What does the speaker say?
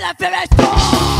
la finish.